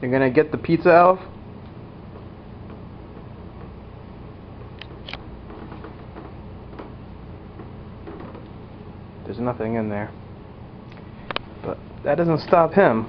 You're gonna get the pizza elf? There's nothing in there. But that doesn't stop him.